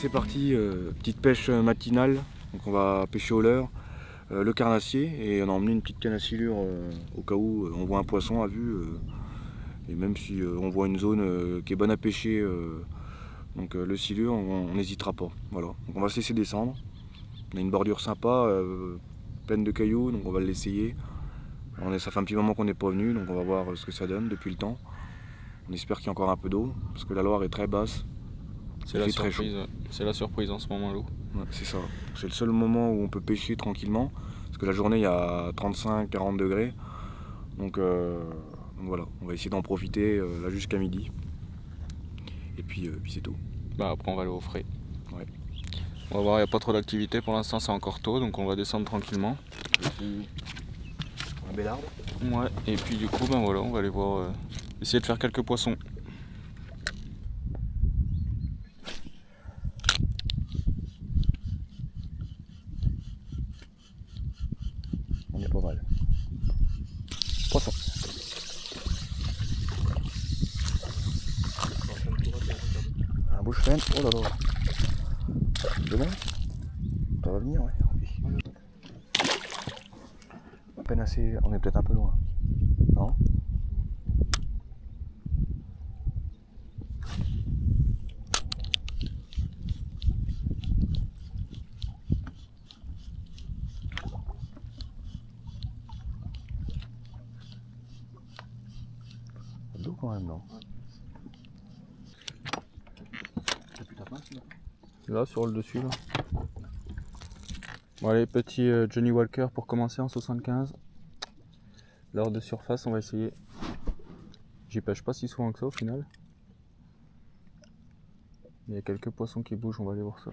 C'est parti, euh, petite pêche matinale, donc on va pêcher au leurre, euh, le carnassier et on a emmené une petite canne à silure euh, au cas où on voit un poisson à vue et même si on voit une zone qui est bonne à pêcher, donc le silure on n'hésitera pas. Voilà. On va se laisser descendre, on a une bordure sympa, pleine de cailloux, donc on va l'essayer. Ça fait un petit moment qu'on n'est pas venu, donc on va voir ce que ça donne depuis le temps. On espère qu'il y a encore un peu d'eau, parce que la Loire est très basse. C'est la, surprise, la surprise en ce moment l'eau. c'est ça. C'est le seul moment où on peut pêcher tranquillement. Parce que la journée il y a 35-40 degrés. Euh, donc, voilà, on va essayer d'en profiter euh, là jusqu'à midi. Et puis, euh, puis c'est tout. Bah après on va aller au frais. On va voir, il n'y a pas trop d'activité pour l'instant, c'est encore tôt, donc on va descendre tranquillement. Un bel arbre. Ouais, et puis du coup, ben voilà, on va aller voir, essayer de faire quelques poissons. Pleine. Oh là là. Bon Ça va venir, ouais. À peine assez. On est peut-être un peu loin. Non? Quand même, non? Là, sur le dessus, là. Bon, allez, petit euh, Johnny Walker pour commencer en 75. L'heure de surface, on va essayer. J'y pêche pas si souvent que ça au final. Il y a quelques poissons qui bougent, on va aller voir ça.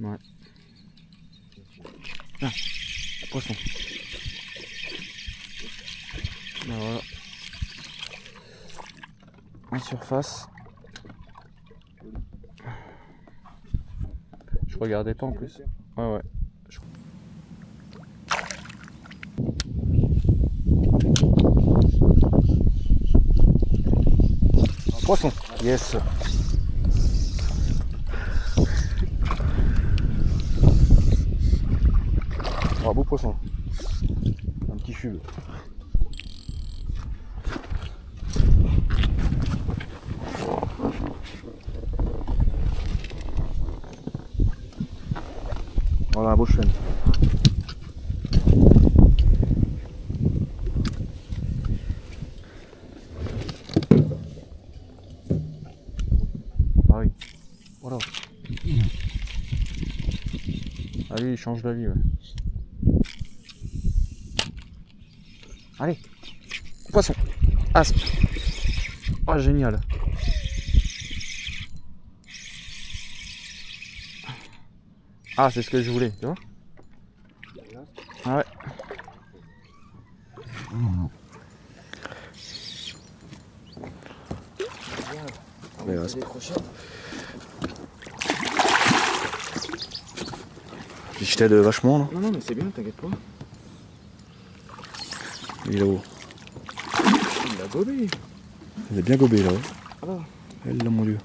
Ouais. Ah, poisson. Ben voilà. En surface. Je regardais pas en plus. Ouais ouais. Poisson. Yes. Beau poisson. Un petit chube. Voilà un beau chêne. Ah oui. Voilà. Ah lui il change d'avis ouais. Allez. Poisson. Aspe. Oh, génial. Ah, c'est ce que je voulais, tu vois Ah ouais. Je t'aide vachement là. Non, non, mais c'est bien, t'inquiète pas. Il est là-haut. Il l'a gobé. Il a bien gobé là. Ah. Elle là mon dieu.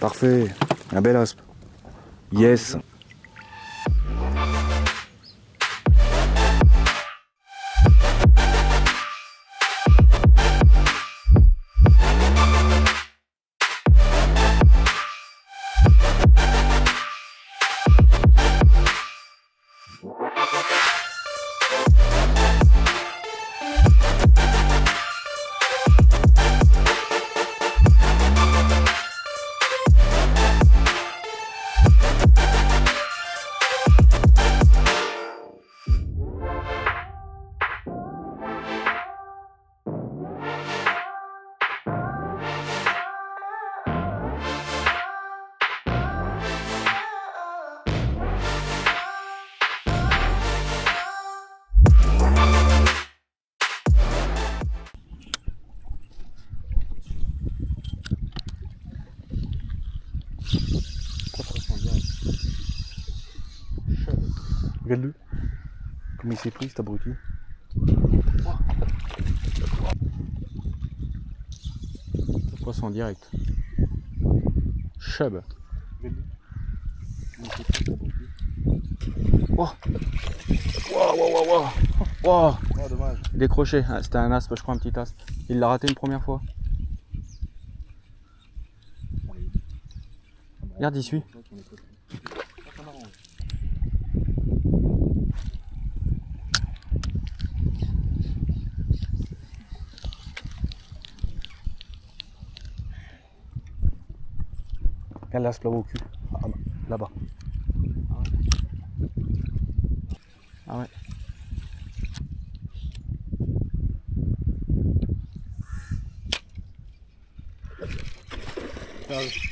Parfait. Un bel aspe. Yes. Regarde-le. Comme il s'est pris, cet abruti. Poisson direct? Cet abruti. Wow, wow, wow, wow. Wow. Oh, dommage. Décroché. Ah, C'était un aspe, je crois, un petit aspe. Il l'a raté une première fois. Regarde, il suit. Regarde l'aspe là-bas au cul. Ah, là-bas. Ah ouais.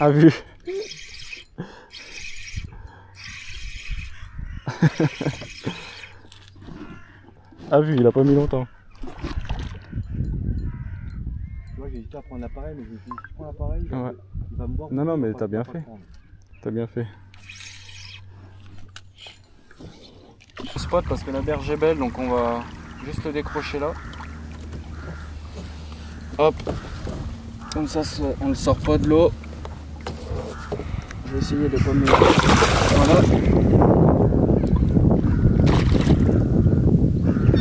A vu. A vu, il a pas mis longtemps. Tu vois, j'ai hésité à prendre l'appareil, mais je me suis dit, je prends l'appareil, Ouais. Il va me voir. Non, non, mais t'as bien fait. T'as bien fait. Spot parce que la berge est belle, donc on va juste le décrocher là. Hop. Comme ça, on ne sort pas de l'eau. Je vais essayer de pas me. Voilà.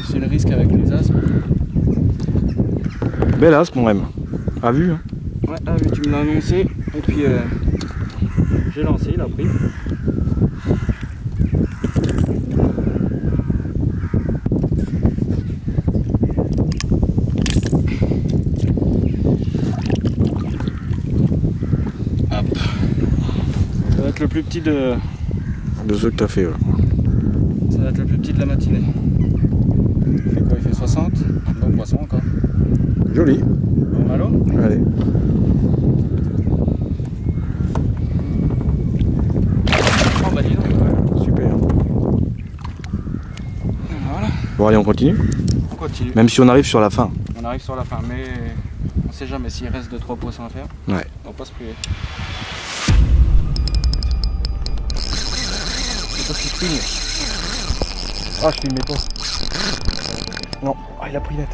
C'est le risque avec les aspes. Belle aspe, mon M. A vu hein Ouais, ah, mais tu me l'as annoncé. Et puis euh, j'ai lancé, il a pris. Hop. Ça va être le plus petit de. De ceux que t'as fait, ouais. Ça va être le plus petit de la matinée. Il fait quoi? Il fait 60 Bon poisson encore. Joli. Bon, allô Allez. Oh bah dis donc. Super. Voilà. Bon, allez, on continue. On continue. Même si on arrive sur la fin. On arrive sur la fin, mais on sait jamais s'il reste 2-3 poissons à faire. Ouais. On va pas se priver. C'est si filme. Ah, je filmais pas. Non. Ah, il a pris net.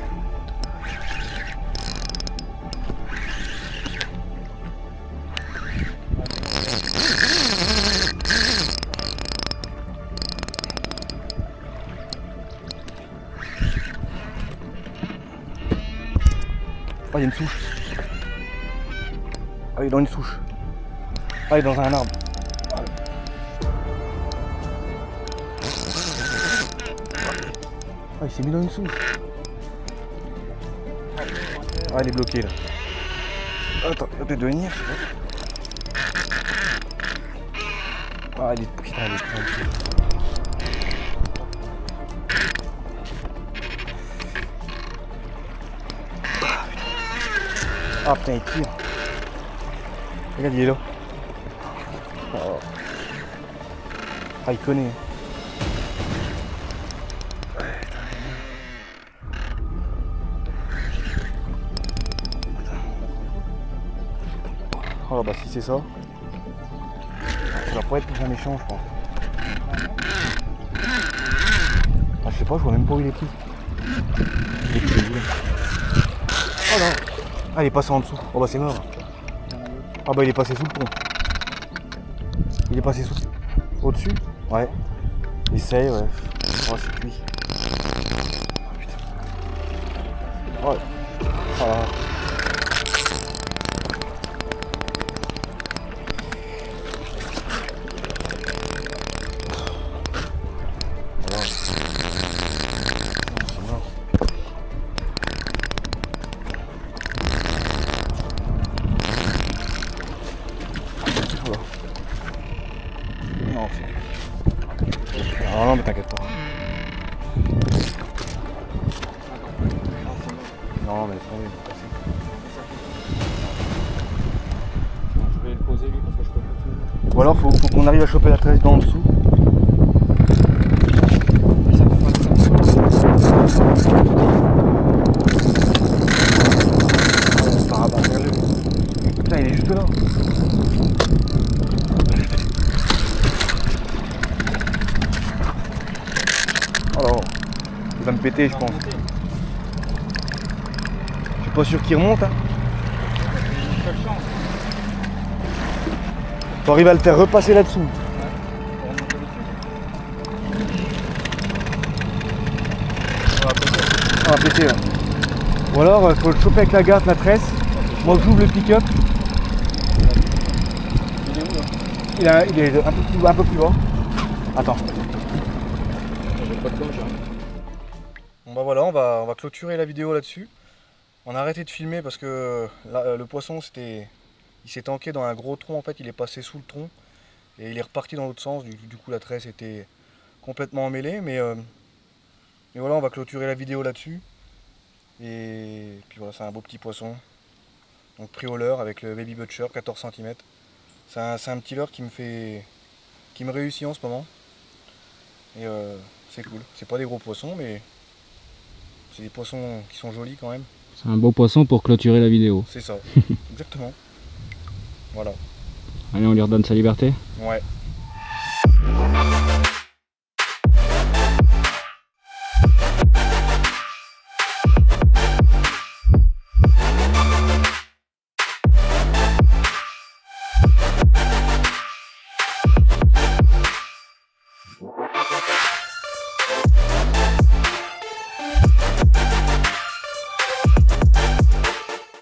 Ah, il y a une souche. Ah, il est dans une souche. Ah, il est dans un arbre. Ah, il s'est mis dans une souche. Ah, il est bloqué là. Attends, il va peut-être venir. je sais pas. Ah, il est. Putain, il est. Ah putain, il tire. Regarde, il est là. Oh. Ah, il connaît. Oh bah si c'est ça. Ça va pas être plus un méchant je pense. Ah je sais pas, je vois même pas où il est pris. Il est pris où, là Oh non Ah il est passé en dessous. Oh bah c'est mort. Ah bah il est passé sous le pont. Il est passé sous. Au-dessus Ouais. Essaye ouais. Oh c'est cuit. Oh putain. Oh. Ah. Voilà. Alors, faut, qu'on arrive à choper la tresse d'en dessous. Putain, il est juste là. péter, je pense. Je suis pas sûr qu'il remonte. Hein. Faut arriver à le faire repasser là-dessous. On va péter là. Ou alors il faut le choper avec la garde, la tresse. Moi j'ouvre le pick-up. Il, a- il est un peu, plus, un peu plus bas. Attends. Bon bah voilà, on va, on va clôturer la vidéo là-dessus. On a arrêté de filmer parce que là, euh, le poisson c'était. Il s'est tanké dans un gros tronc en fait, il est passé sous le tronc et il est reparti dans l'autre sens. Du, du coup la tresse était complètement emmêlée. Mais, euh, mais voilà, on va clôturer la vidéo là-dessus. Et puis voilà, c'est un beau petit poisson. Donc pris au leurre avec le Baby Butcher, 14 cm. C'est un, petit leurre qui me fait. qui me réussit en ce moment. Et euh, c'est cool. C'est pas des gros poissons, mais c'est des poissons qui sont jolis quand même. C'est un beau poisson pour clôturer la vidéo. C'est ça. Exactement. Voilà. Allez, on lui redonne sa liberté. Ouais.